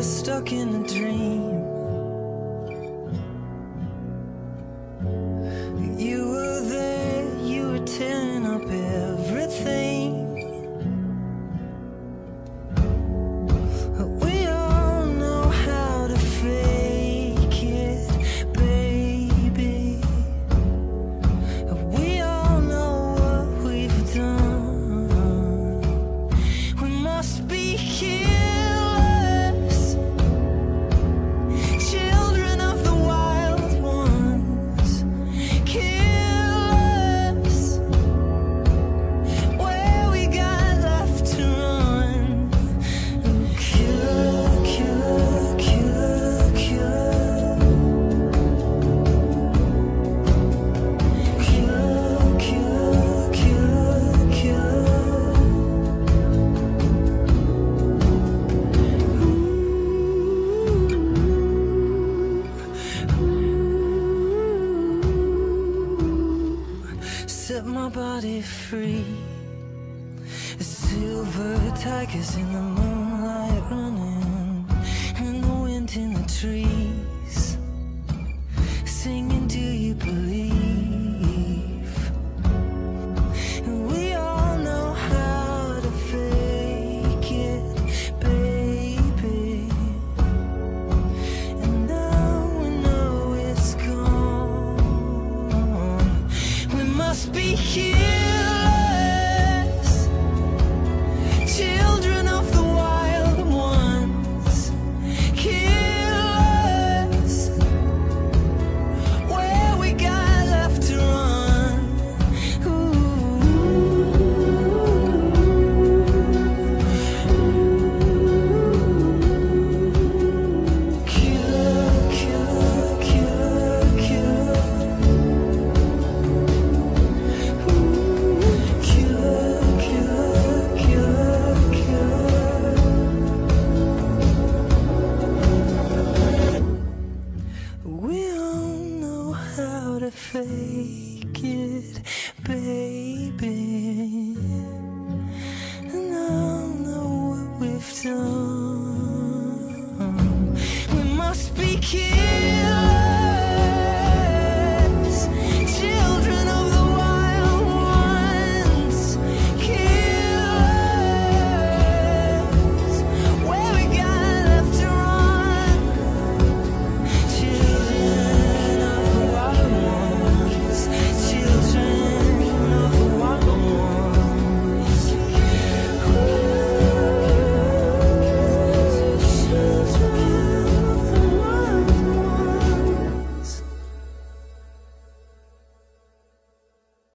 was stuck in a dream. set my body free. Silver tigers in the moonlight running. Just be here. fake it, baby. And I'll know what we've done. We must be killers.